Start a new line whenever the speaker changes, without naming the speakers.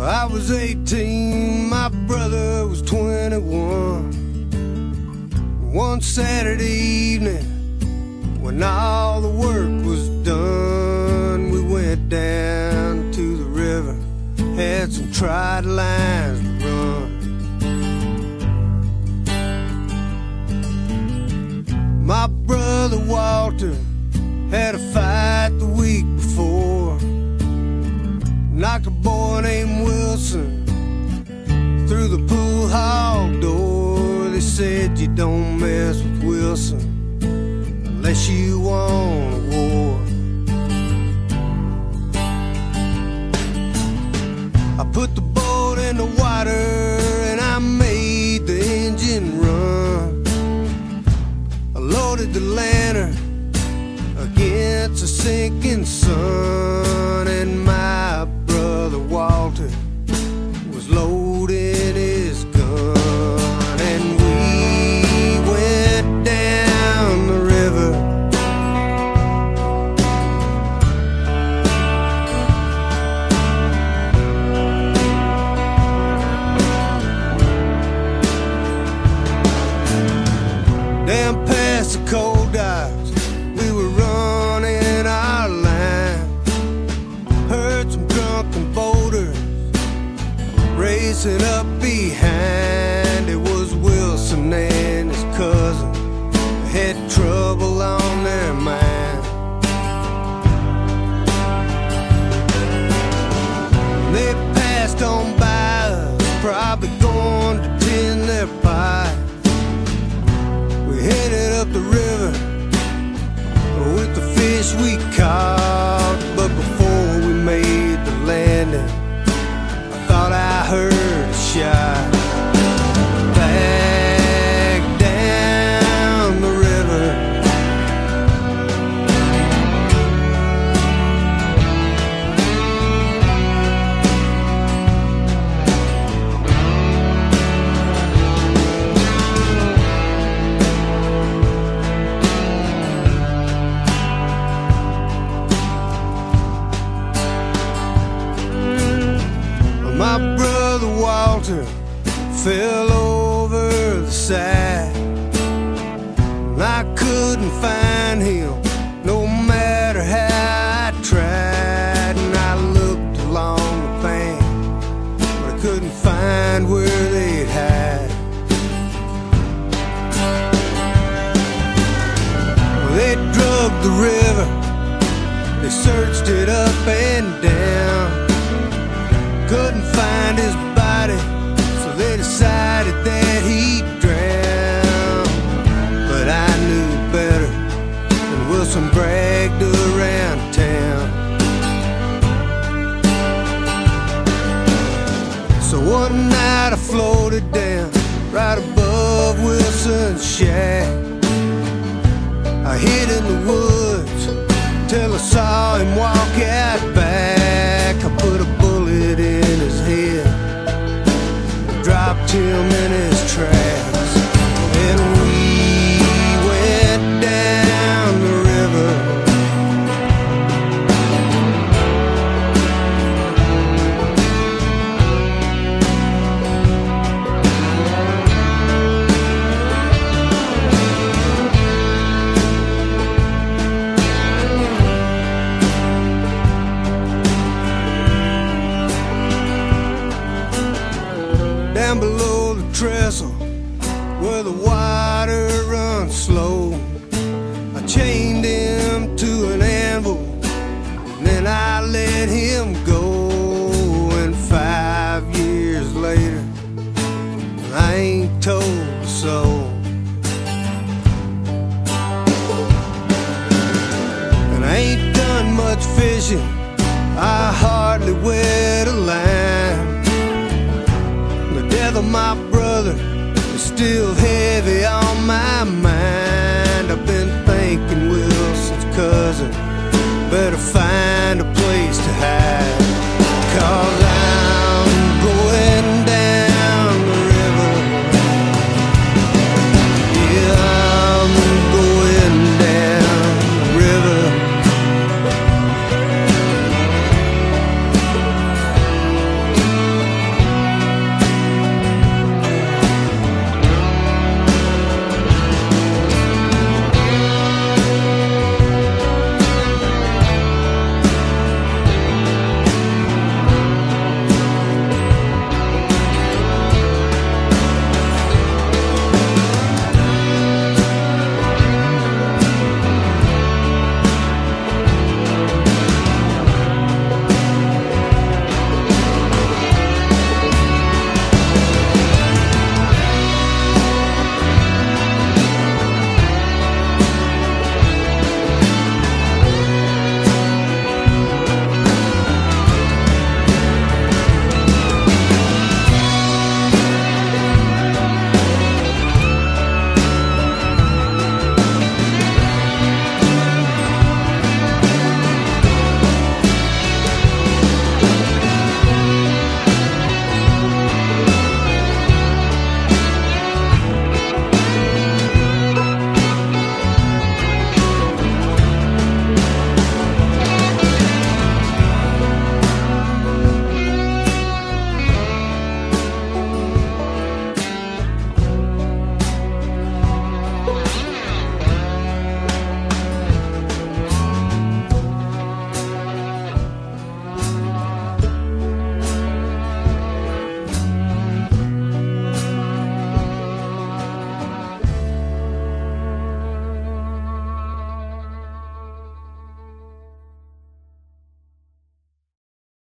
I was 18, my brother was 21. One Saturday evening, when all the work was done, we went down to the river, had some tried lines You don't mess with Wilson unless you want a war. I put the boat in the water and I made the engine run. I loaded the lantern against a sinking sun, and my racing up behind. It was Wilson and his cousin had trouble on their mind. They passed on by us, probably going to tend their pie. We headed up the river with the fish we caught. I couldn't find him no matter how I tried. And I looked along the bank, but I couldn't find where they'd hide. Well, they drug the river, they searched it up and down So one night I floated down right above Wilson's shack. I hid in the woods till I saw him walk out chained him to an anvil then I let him go. And five years later, I ain't told soul. And I ain't done much fishing, I hardly wet a line. The death of my brother is still heavy on my mind. Cousin better find a place to hide.